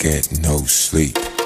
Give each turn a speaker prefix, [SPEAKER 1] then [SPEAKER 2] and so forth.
[SPEAKER 1] get no sleep.